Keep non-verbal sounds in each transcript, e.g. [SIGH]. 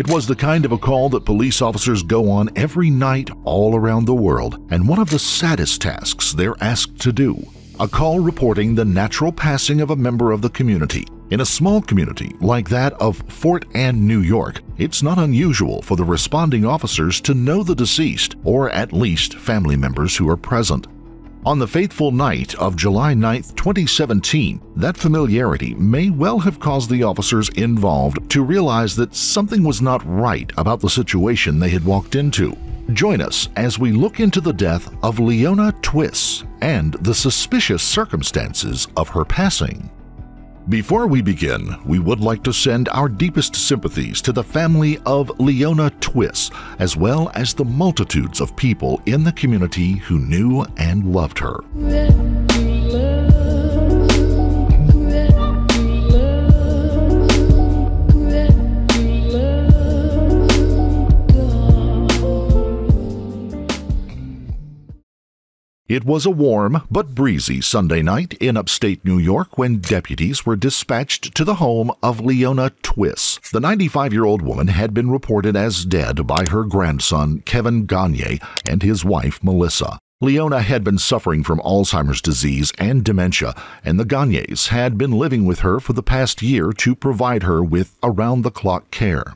It was the kind of a call that police officers go on every night all around the world, and one of the saddest tasks they're asked to do. A call reporting the natural passing of a member of the community. In a small community like that of Fort Ann, New York, it's not unusual for the responding officers to know the deceased, or at least family members who are present. On the fateful night of July 9, 2017, that familiarity may well have caused the officers involved to realize that something was not right about the situation they had walked into. Join us as we look into the death of Leona Twiss and the suspicious circumstances of her passing. Before we begin, we would like to send our deepest sympathies to the family of Leona Twiss, as well as the multitudes of people in the community who knew and loved her. It was a warm but breezy Sunday night in upstate New York when deputies were dispatched to the home of Leona Twiss. The 95 year old woman had been reported as dead by her grandson, Kevin Gonyea, and his wife, Melissa. Leona had been suffering from Alzheimer's disease and dementia, and the Gonyeas had been living with her for the past year to provide her with around the clock care.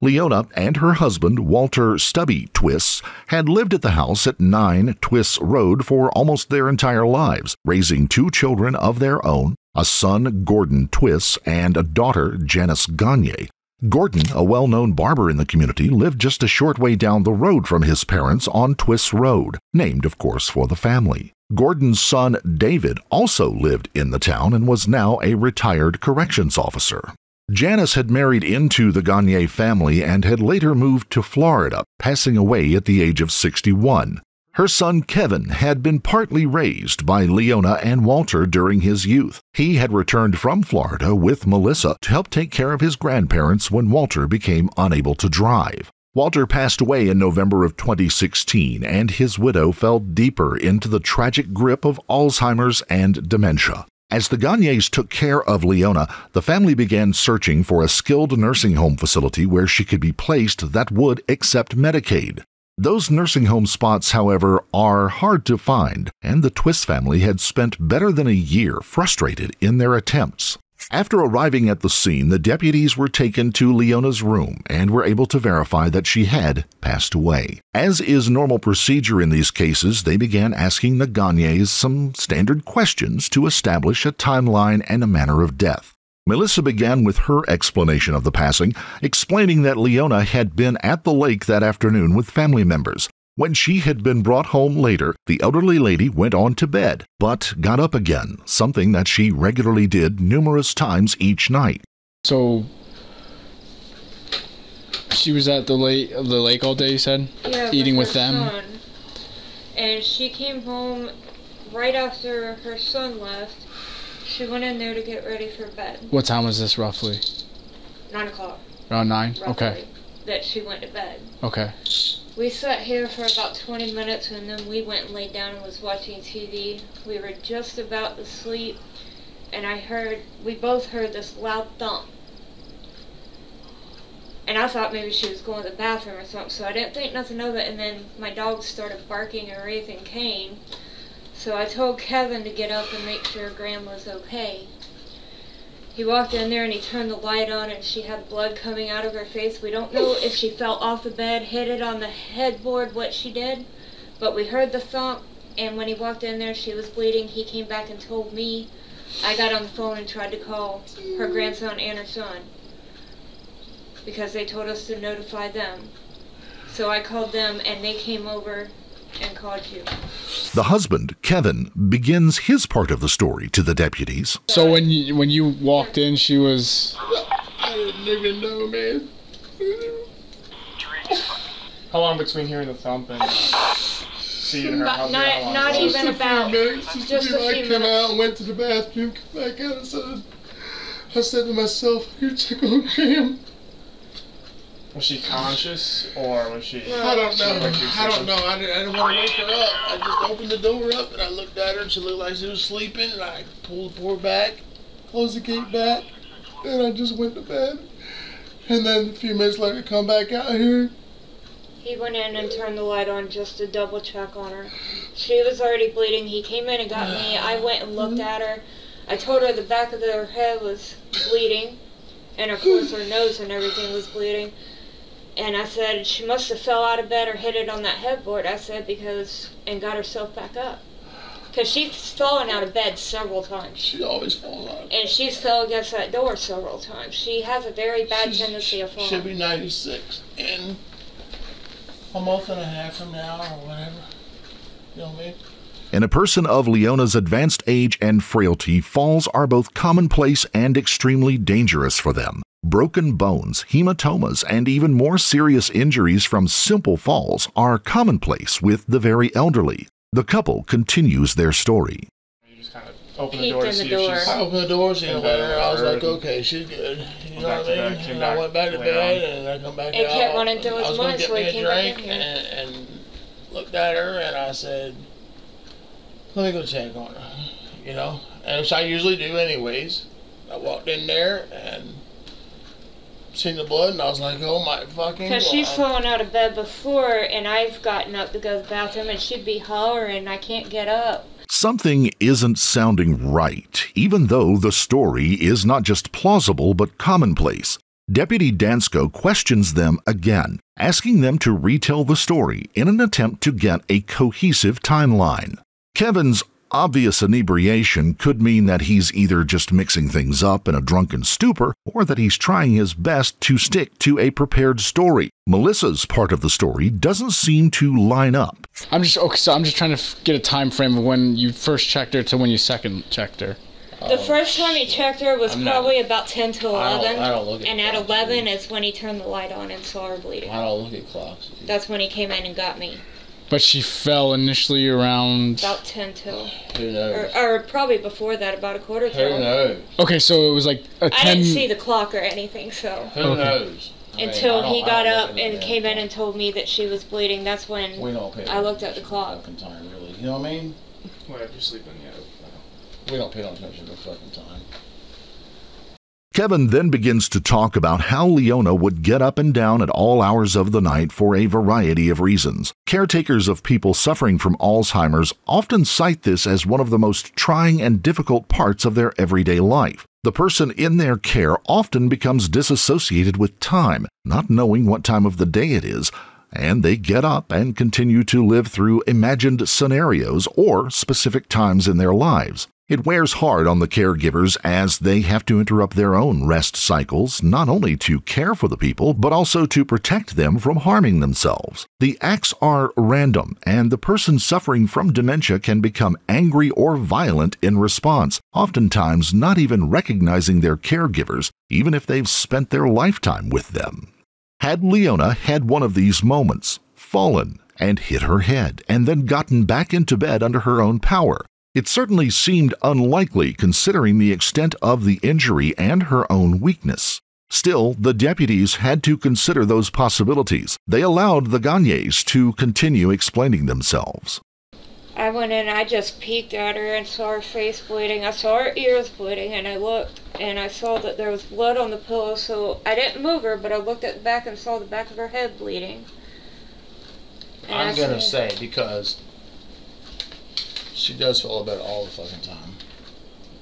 Leona and her husband, Walter Stubby Twiss, had lived at the house at 9 Twiss Road for almost their entire lives, raising two children of their own a son, Gordon Twiss, and a daughter, Janice Gonyea. Gordon, a well known barber in the community, lived just a short way down the road from his parents on Twiss Road, named, of course, for the family. Gordon's son, David, also lived in the town and was now a retired corrections officer. Janice had married into the Gonyea family and had later moved to Florida, passing away at the age of 61. Her son Kevin had been partly raised by Leona and Walter during his youth. He had returned from Florida with Melissa to help take care of his grandparents when Walter became unable to drive. Walter passed away in November of 2016, and his widow fell deeper into the tragic grip of Alzheimer's and dementia. As the Gonyeas took care of Leona, the family began searching for a skilled nursing home facility where she could be placed that would accept Medicaid. Those nursing home spots, however, are hard to find, and the Twiss family had spent better than a year frustrated in their attempts. After arriving at the scene, the deputies were taken to Leona's room and were able to verify that she had passed away. As is normal procedure in these cases, they began asking the Gonyeas some standard questions to establish a timeline and a manner of death. Melissa began with her explanation of the passing, explaining that Leona had been at the lake that afternoon with family members. When she had been brought home later, the elderly lady went on to bed, but got up again, something that she regularly did numerous times each night. So she was at the lake, the lake all day. You said, Yeah, eating with her them. son. And she came home right after her son left. She went in there to get ready for bed. What time was this roughly? Nine o'clock. Around nine. Roughly, Okay. That she went to bed. Okay. We sat here for about 20 minutes and then we went and laid down and was watching TV. We were just about to sleep and I heard, we both heard this loud thump. And I thought maybe she was going to the bathroom or something, so I didn't think nothing of it. And then my dog started barking and raising Cain. So I told Kevin to get up and make sure Gram was okay. He walked in there and he turned the light on and she had blood coming out of her face. We don't know if she fell off the bed, hit it on the headboard, what she did, but we heard the thump and when he walked in there she was bleeding. He came back and told me. I got on the phone and tried to call her grandson and her son because they told us to notify them. So I called them and they came over and called you. The husband, Kevin, begins his part of the story to the deputies. So when you when you walked in, she was. I didn't even know, man. How long between hearing the thump and seeing her? But not, not even about minutes. Just, just a I few came minutes. out and went to the bathroom, come back out and said, I said to myself, here, check on Gram. Was she conscious or was she? I don't know. Like I don't know. I didn't, I didn't want to wake her up. I just opened the door up and I looked at her and she looked like she was sleeping and I pulled the door back, closed the gate back, and I just went to bed. And then a few minutes later, come back out here. He went in and turned the light on just to double check on her. She was already bleeding. He came in and got me. I went and looked at her. I told her the back of her head was bleeding, and of course her nose and everything was bleeding. And I said she must have fell out of bed or hit it on that headboard. I said because and got herself back up. Cause she's fallen out of bed several times, She always falls out. and she's fell against that door several times. She has a very bad She's- tendency of falling. She'll be 96 in a month and a half from now or whatever. You know what I mean? In a person of Leona's advanced age and frailty, falls are both commonplace and extremely dangerous for them. Broken bones, hematomas, and even more serious injuries from simple falls are commonplace with the very elderly. The couple continues their story. You just kind of open the door to in the see door. if she's. I opened the door, seen In her there. I was like, okay, she's good. You know what I mean? bed, came And I went back to bed on. and I come back It kept running through I his was gonna mind, get so he me a came back in here. and, and looked at her and I said, let me go check on her. You know? And which I usually do anyways. I walked in there and seen the blood and I was like, oh my fucking Because she's fallen out of bed before, and I've gotten up to go to the bathroom, and she'd be hollering, I can't get up. Something isn't sounding right, even though the story is not just plausible but commonplace. Deputy Dansko questions them again, asking them to retell the story in an attempt to get a cohesive timeline. Kevin's obvious inebriation could mean that he's either just mixing things up in a drunken stupor or that he's trying his best to stick to a prepared story. Melissa's part of the story doesn't seem to line up. I'm just okay. So I'm just trying to get a time frame of when you first checked her to when you second checked her. The first time he checked her was I'm not- probably about 10 to I don't- 11. I don't look at and at 11 dude. is when he turned the light on and saw her bleeding. I don't look at clocks. That's when he came in and got me. But she fell initially around. About 10 till. Who Or, knows? or probably before that, about a quarter till. Who knows? Okay, so it was like a I ten. I didn't see the clock or anything, so. Who Okay. knows? I mean, Until I don't- he I got up and that came in and told me that she was bleeding, that's when We don't pay. I looked at the clock. Fucking time, really. You know what I mean? Well, if you're sleeping, yeah. We don't pay no attention to fucking time. Kevin then begins to talk about how Leona would get up and down at all hours of the night for a variety of reasons. Caretakers of people suffering from Alzheimer's often cite this as one of the most trying and difficult parts of their everyday life. The person in their care often becomes disassociated with time, not knowing what time of the day it is, and they get up and continue to live through imagined scenarios or specific times in their lives. It wears hard on the caregivers as they have to interrupt their own rest cycles, not only to care for the people, but also to protect them from harming themselves. The acts are random, and the person suffering from dementia can become angry or violent in response, oftentimes not even recognizing their caregivers, even if they've spent their lifetime with them. Had Leona had one of these moments, fallen and hit her head, and then gotten back into bed under her own power, it certainly seemed unlikely considering the extent of the injury and her own weakness. Still, the deputies had to consider those possibilities. They allowed the Gonyeas to continue explaining themselves. I went in, I just peeked at her and saw her face bleeding. I saw her ears bleeding, and I looked and I saw that there was blood on the pillow. So I didn't move her, but I looked at the back and saw the back of her head bleeding. And I I'm gonna say because she does fall about all the fucking time.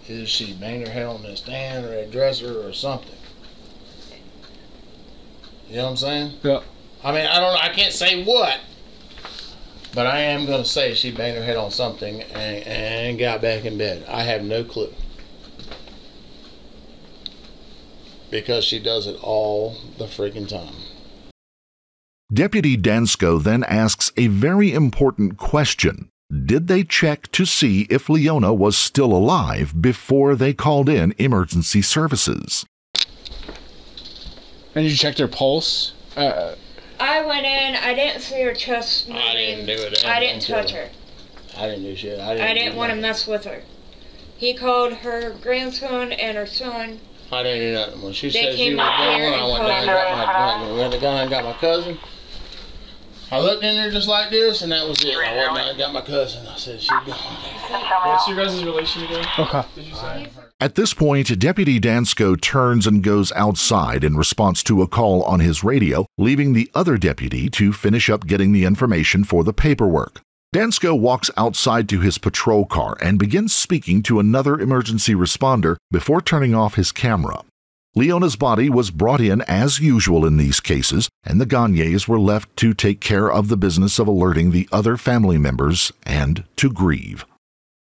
Either she banged her head on the stand or a dresser or something. You know what I'm saying? Yeah. I mean, I don't. I can't say what, but I am gonna say she banged her head on something and, and got back in bed. I have no clue because she does it all the freaking time. Deputy Dansko then asks a very important question. Did they check to see if Leona was still alive before they called in emergency services? And you checked her pulse. Uh, I went in, I didn't see her chest moving. I didn't do it. I didn't until- touch her. I didn't do shit. I didn't. I didn't want to mess with her. He called her grandson and her son. I didn't do nothing. When she They said she came was out here I and went called down and got my, went, went down and got my cousin. I looked in there just like this, and that was it. I went down and got my cousin. I said, she's gone. What's your guys' relation again? Okay. Did you say? At this point, Deputy Dansko turns and goes outside in response to a call on his radio, leaving the other deputy to finish up getting the information for the paperwork. Dansko walks outside to his patrol car and begins speaking to another emergency responder before turning off his camera. Leona's body was brought in as usual in these cases, and the Gagnes were left to take care of the business of alerting the other family members and to grieve.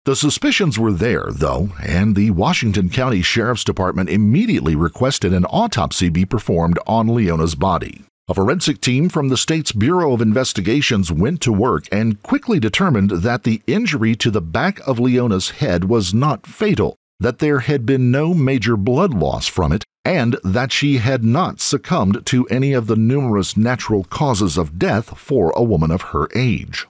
The suspicions were there, though, and the Washington County Sheriff's Department immediately requested an autopsy be performed on Leona's body. A forensic team from the state's Bureau of Investigations went to work and quickly determined that the injury to the back of Leona's head was not fatal, that there had been no major blood loss from it, and that she had not succumbed to any of the numerous natural causes of death for a woman of her age.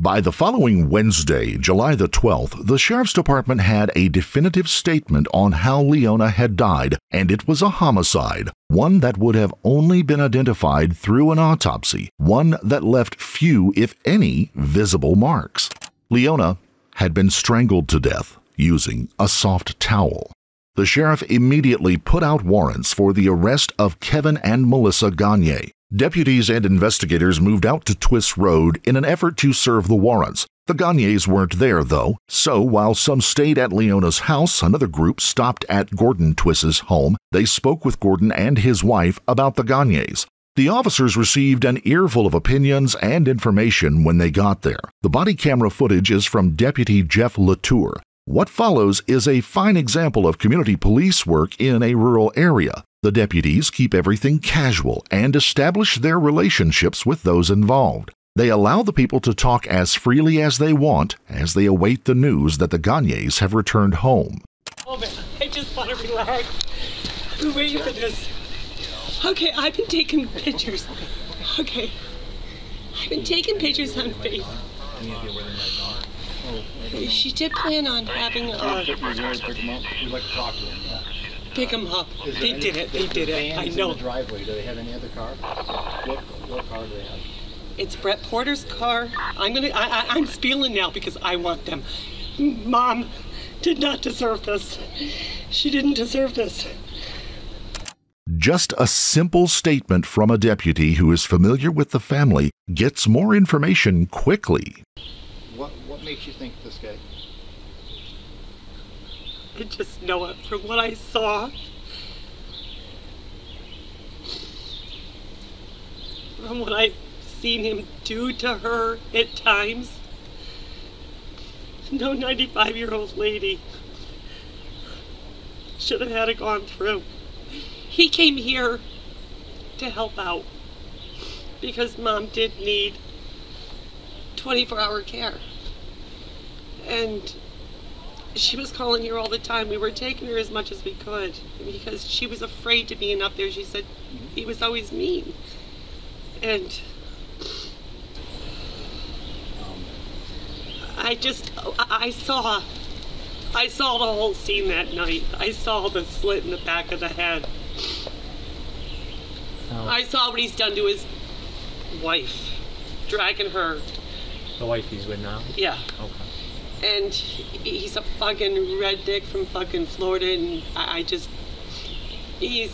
By the following Wednesday, July the 12th, the Sheriff's Department had a definitive statement on how Leona had died, and it was a homicide, one that would have only been identified through an autopsy, one that left few, if any, visible marks. Leona had been strangled to death using a soft towel. The sheriff immediately put out warrants for the arrest of Kevin and Melissa Gonyea. Deputies and investigators moved out to Twiss Road in an effort to serve the warrants. The Gonyeas weren't there, though, so while some stayed at Leona's house, another group stopped at Gordon Twiss's home. They spoke with Gordon and his wife about the Gonyeas. The officers received an earful of opinions and information when they got there. The body camera footage is from Deputy Jeff Latour. What follows is a fine example of community police work in a rural area. The deputies keep everything casual and establish their relationships with those involved. They allow the people to talk as freely as they want as they await the news that the Gonyeas have returned home. Oh man, I just want to relax. I've been waiting for this. Okay, I've been taking pictures. Okay. I've been taking pictures on faith. She did plan on having uh, a pick him up. They did it. They did it. I know. driveway. Do they have any other car? What, what car do they have? It's Brett Porter's car. I'm gonna. I, I, I'm spieling now because I want them. Mom did not deserve this. She didn't deserve this. Just a simple statement from a deputy who is familiar with the family gets more information quickly. Makes you think this guy? I just know it from what I saw. From what I've seen him do to her at times. No 95 year old lady should have had it gone through. He came here to help out because mom did need 24 hour care. And she was calling here all the time. We were taking her as much as we could because she was afraid to being up there. She said he was always mean. And I just, I I saw, I saw the whole scene that night. I saw the slit in the back of the head. Oh. I saw what he's done to his wife, dragging her. The wife he's with now? Yeah. Okay. And he's a fucking redneck from fucking Florida, and I, I just he's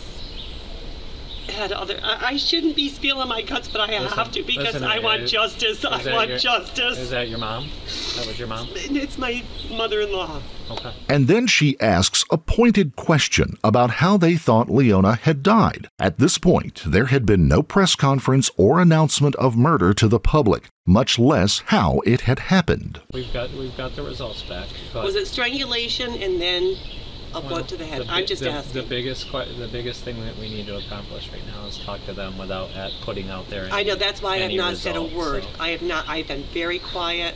had other. I, I shouldn't be spilling my guts, but I Listen, have to because listen, I want justice. I Is that want your- justice. Is that your mom? That was your mom? It's my mother-in-law. Okay. And then she asks a pointed question about how they thought Leona had died. At this point, there had been no press conference or announcement of murder to the public, much less how it had happened. We've got we've got the results back. Was it strangulation and then a blood to the head? the I'm just the, asking. The biggest the biggest thing that we need to accomplish right now is talk to them without at putting out there. I know that's why I have any not said a word. so. I have not. I've been very quiet.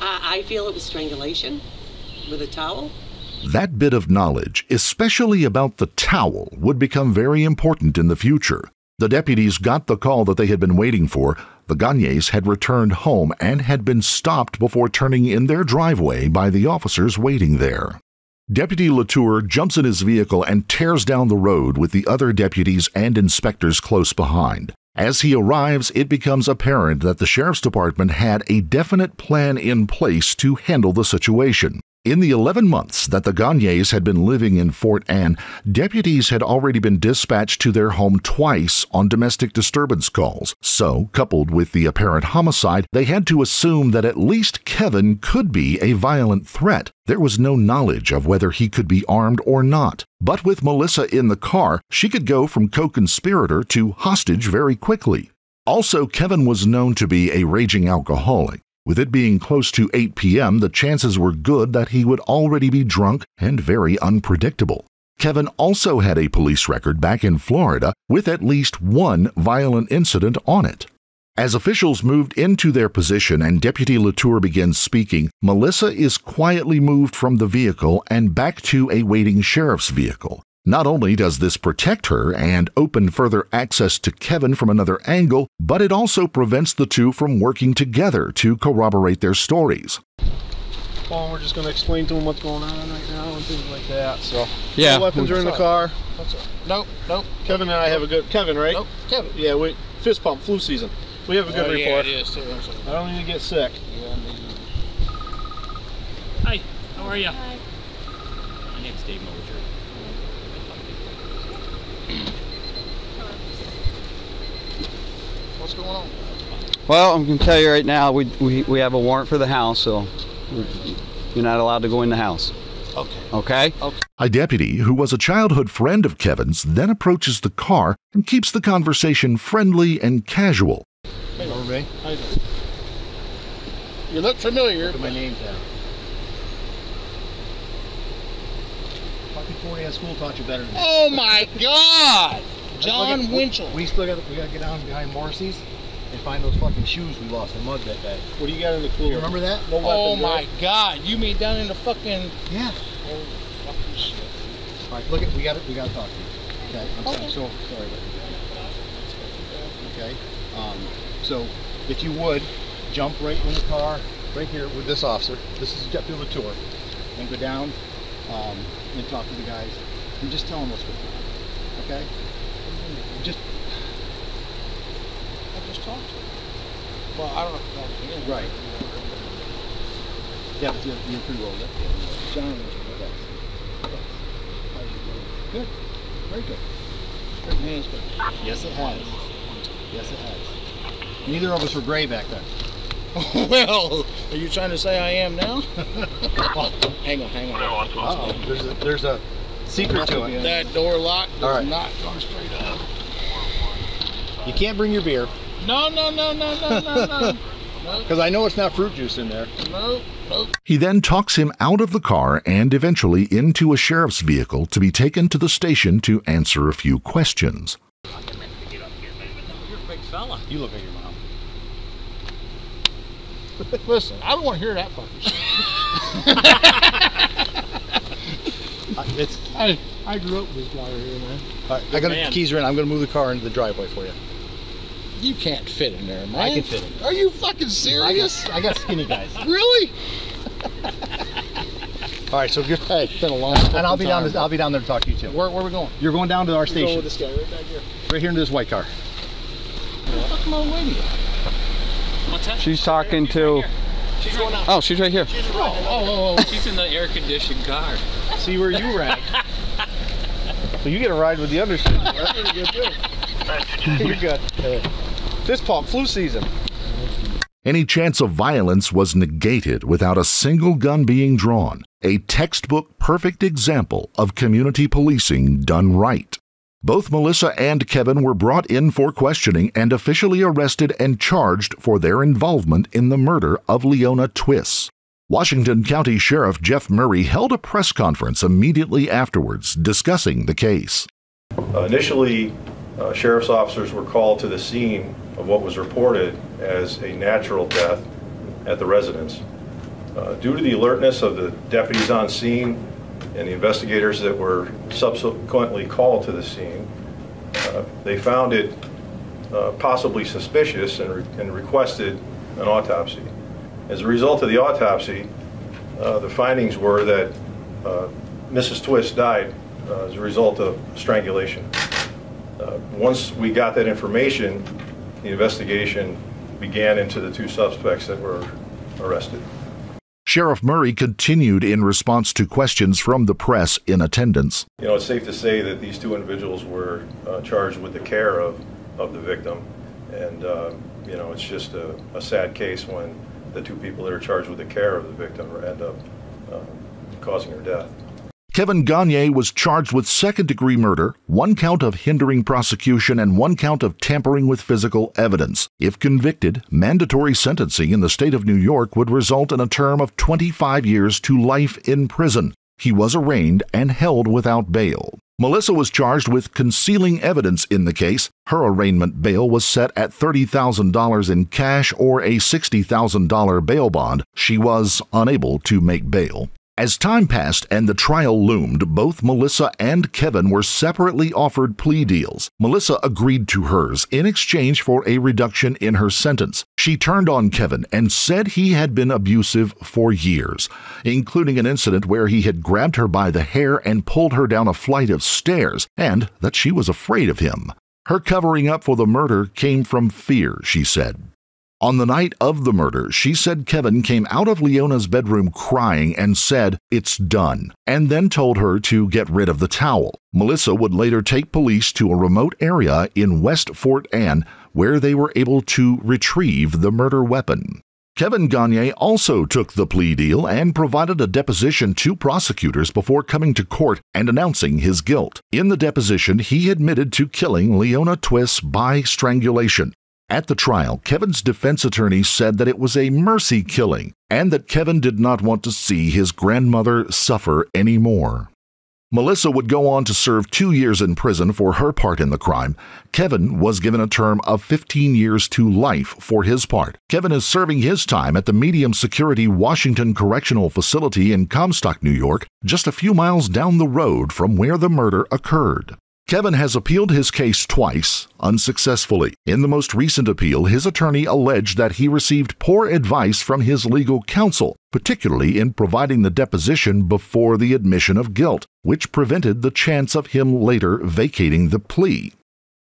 I, I feel it was strangulation with a towel. That bit of knowledge, especially about the towel, would become very important in the future. The deputies got the call that they had been waiting for. The Gonyeas had returned home and had been stopped before turning in their driveway by the officers waiting there. Deputy Latour jumps in his vehicle and tears down the road with the other deputies and inspectors close behind. As he arrives, it becomes apparent that the sheriff's department had a definite plan in place to handle the situation. In the 11 months that the Gonyeas had been living in Fort Ann, deputies had already been dispatched to their home twice on domestic disturbance calls. So, coupled with the apparent homicide, they had to assume that at least Kevin could be a violent threat. There was no knowledge of whether he could be armed or not. But with Melissa in the car, she could go from co conspirator to hostage very quickly. Also, Kevin was known to be a raging alcoholic. With it being close to 8 p.m., the chances were good that he would already be drunk and very unpredictable. Kevin also had a police record back in Florida with at least one violent incident on it. As officials moved into their position and Deputy Latour begins speaking, Melissa is quietly moved from the vehicle and back to a waiting sheriff's vehicle. Not only does this protect her and open further access to Kevin from another angle, but it also prevents the two from working together to corroborate their stories. Well, we're just going to explain to him what's going on right now and things like that. So, Yeah. the weapons are in the car. Nope, nope, Kevin and I have a good Kevin, right? nope. Kevin. Yeah, we fist pump flu season. We have a good Oh, yeah, report. it is too. I'm sorry. I don't need to get sick. Hi, how are you? Hi. My name's Dave Mosier. What's going on? Well, I'm going to tell you right now, we, we, we have a warrant for the house, so you're not allowed to go in the house. Okay. Okay? okay. A deputy who was a childhood friend of Kevin's then approaches the car and keeps the conversation friendly and casual. Remember me? How you doing? You look familiar. Put my name down. Fucking 40 at school taught you better than [LAUGHS] me. Oh my God! Look John at- Winchell. We still got we got to get down behind Morrissey's and find those fucking shoes we lost in mud that day. What do you got in the cooler? You remember that? No Oh my right? God! You mean down in the fucking? Yeah. Oh fucking shit. All right, look at we got it. We got to talk to you. Okay. I'm sorry. So sorry. Okay. Um, so if you would jump right in the car, right here with this officer. This is Deputy Latour, and go down um, and talk to the guys and just tell them what's going on. Okay. Just I just talked to him. Well, I don't know if talk to him. Right. yeah, but you're, you're pretty well. Yeah. John. Okay. How's it going? Good. Very good. Good hands, but Yes, it has. Yes, it has. Neither of us were gray back then. [LAUGHS] well, are you trying to say I am now? [LAUGHS] hang on, hang on. Uh-oh. There's a, there's a secret to it. That door lock does All right. not go straight up. You can't bring your beer No, no, no, no, no, no, no. [LAUGHS] because I know it's not fruit juice in there. Nope, nope. He then talks him out of the car and eventually into a sheriff's vehicle to be taken to the station to answer a few questions. You're a big fella. You look at your mom. Listen, I don't want to hear that fucking shit. [LAUGHS] It's. I, I grew up with this guy right here, man. all right, I got man. the keys are in. I'm going to move the car into the driveway for you. You can't fit in there, man. I can fit in. Are you fucking serious? I serious? got, I got skinny guys. [LAUGHS] Really? All right, so just Hey, it's been a long time. and I'll be down. time. To, I'll be down there to talk to you too. Where, where are we going? You're going down to our We're going station, with this guy right back here. right here into this white car. Where the fuck am I waiting? What's that? She's talking to. She's going out. Oh, she's right here. Oh, oh, oh, oh, She's in the air-conditioned car. See where you rank. [LAUGHS] so you get a ride with the other students. That's pretty good too. You're good. Uh, fist pump flu season. Any chance of violence was negated without a single gun being drawn. A textbook perfect example of community policing done right. Both Melissa and Kevin were brought in for questioning and officially arrested and charged for their involvement in the murder of Leona Twiss. Washington County Sheriff Jeff Murray held a press conference immediately afterwards discussing the case. Uh, Initially, uh, sheriff's officers were called to the scene of what was reported as a natural death at the residence. Uh, Due to the alertness of the deputies on scene and the investigators that were subsequently called to the scene, uh, they found it uh, possibly suspicious and re- and requested an autopsy. As a result of the autopsy, uh, the findings were that uh, Mrs. Twiss died uh, as a result of strangulation. Uh, Once we got that information, the investigation began into the two suspects that were arrested. Sheriff Murray continued in response to questions from the press in attendance. You know, it's safe to say that these two individuals were uh, charged with the care of, of the victim. And, uh, you know, it's just a, a sad case when the two people that are charged with the care of the victim end up uh, causing her death. Kevin Gonyea was charged with second degree murder, one count of hindering prosecution, and one count of tampering with physical evidence. If convicted, mandatory sentencing in the state of New York would result in a term of 25 years to life in prison. He was arraigned and held without bail. Melissa was charged with concealing evidence in the case. Her arraignment bail was set at $30,000 in cash or a $60,000 bail bond. She was unable to make bail. As time passed and the trial loomed, both Melissa and Kevin were separately offered plea deals. Melissa agreed to hers in exchange for a reduction in her sentence. She turned on Kevin and said he had been abusive for years, including an incident where he had grabbed her by the hair and pulled her down a flight of stairs, and that she was afraid of him. Her covering up for the murder came from fear, she said. On the night of the murder, she said Kevin came out of Leona's bedroom crying and said, It's done, and then told her to get rid of the towel. Melissa would later take police to a remote area in West Fort Ann where they were able to retrieve the murder weapon. Kevin Gonyea also took the plea deal and provided a deposition to prosecutors before coming to court and announcing his guilt. In the deposition, he admitted to killing Leona Twiss by strangulation. At the trial, Kevin's defense attorney said that it was a mercy killing and that Kevin did not want to see his grandmother suffer anymore. Melissa would go on to serve two years in prison for her part in the crime. Kevin was given a term of 15 years to life for his part. Kevin is serving his time at the medium security Washington Correctional Facility in Comstock, New York, just a few miles down the road from where the murder occurred. Kevin has appealed his case twice, unsuccessfully. In the most recent appeal, his attorney alleged that he received poor advice from his legal counsel, particularly in providing the deposition before the admission of guilt, which prevented the chance of him later vacating the plea.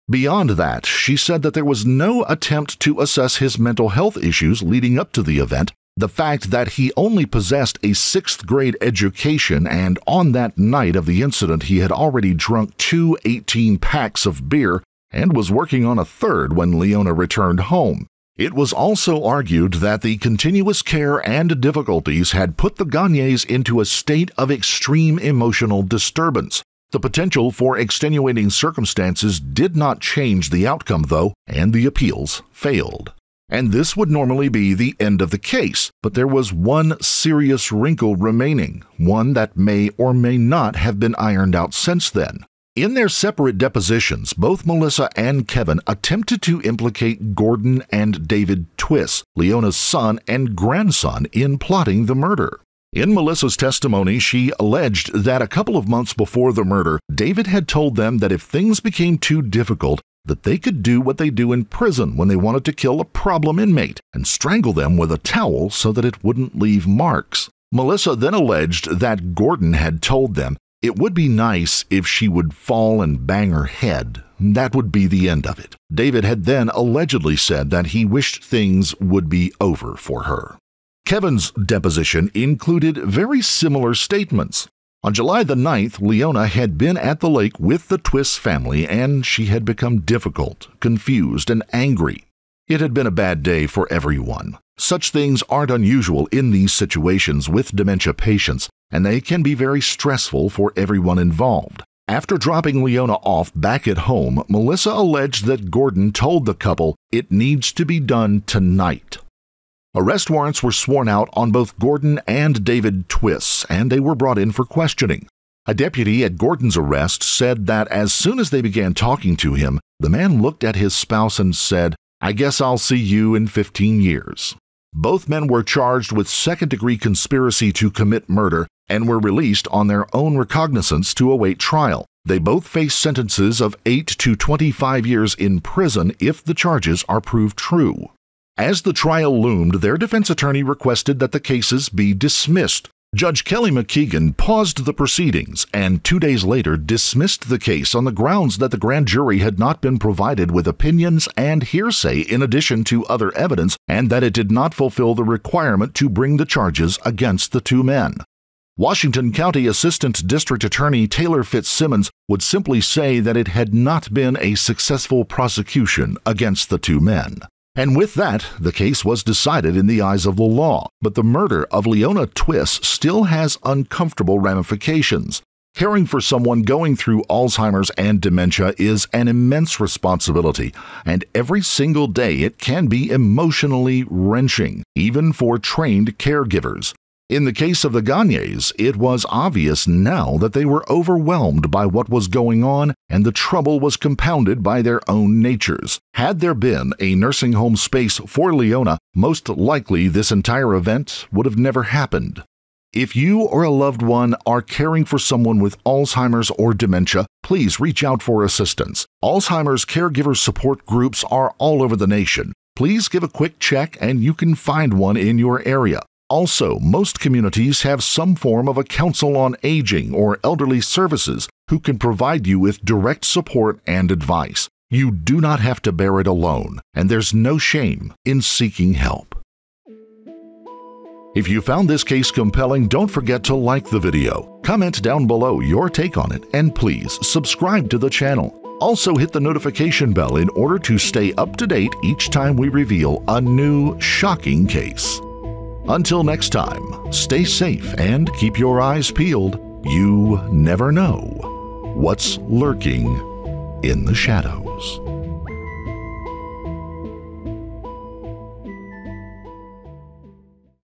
Beyond that, she said that there was no attempt to assess his mental health issues leading up to the event, the fact that he only possessed a sixth grade education and on that night of the incident he had already drunk two 18 packs of beer and was working on a third when Leona returned home. It was also argued that the continuous care and difficulties had put the Gonyeas into a state of extreme emotional disturbance. The potential for extenuating circumstances did not change the outcome, though, and the appeals failed. And this would normally be the end of the case, but there was one serious wrinkle remaining, one that may or may not have been ironed out since then. In their separate depositions, both Melissa and Kevin attempted to implicate Gordon and David Twiss, Leona's son and grandson, in plotting the murder. In Melissa's testimony, she alleged that a couple of months before the murder, David had told them that if things became too difficult, that they could do what they do in prison when they wanted to kill a problem inmate and strangle them with a towel so that it wouldn't leave marks. Melissa then alleged that Gordon had told them it would be nice if she would fall and bang her head. That would be the end of it. David had then allegedly said that he wished things would be over for her. Kevin's deposition included very similar statements. On July the 9th, Leona had been at the lake with the Twiss family and she had become difficult, confused, and angry. It had been a bad day for everyone. Such things aren't unusual in these situations with dementia patients, and they can be very stressful for everyone involved. After dropping Leona off back at home, Melissa alleged that Gordon told the couple it needs to be done tonight. Arrest warrants were sworn out on both Gordon and David Twiss, and they were brought in for questioning. A deputy at Gordon's arrest said that as soon as they began talking to him, the man looked at his spouse and said, I guess I'll see you in 15 years. Both men were charged with second degree conspiracy to commit murder and were released on their own recognizance to await trial. They both face sentences of 8 to 25 years in prison if the charges are proved true. As the trial loomed, their defense attorney requested that the cases be dismissed. Judge Kelly McKeighan paused the proceedings and two days later dismissed the case on the grounds that the grand jury had not been provided with opinions and hearsay in addition to other evidence and that it did not fulfill the requirement to bring the charges against the two men. Washington County Assistant District Attorney Taylor Fitzsimmons would simply say that it had not been a successful prosecution against the two men. And with that, the case was decided in the eyes of the law. But the murder of Leona Twiss still has uncomfortable ramifications. Caring for someone going through Alzheimer's and dementia is an immense responsibility, and every single day it can be emotionally wrenching, even for trained caregivers. In the case of the Gonyeas, it was obvious now that they were overwhelmed by what was going on, and the trouble was compounded by their own natures. Had there been a nursing home space for Leona, most likely this entire event would have never happened. If you or a loved one are caring for someone with Alzheimer's or dementia, please reach out for assistance. Alzheimer's caregiver support groups are all over the nation. Please give a quick check and you can find one in your area. Also, most communities have some form of a council on aging or elderly services who can provide you with direct support and advice. You do not have to bear it alone, and there's no shame in seeking help. If you found this case compelling, don't forget to like the video, comment down below your take on it, and please subscribe to the channel. Also, hit the notification bell in order to stay up to date each time we reveal a new shocking case. Until next time, stay safe and keep your eyes peeled. You never know what's lurking in the shadows.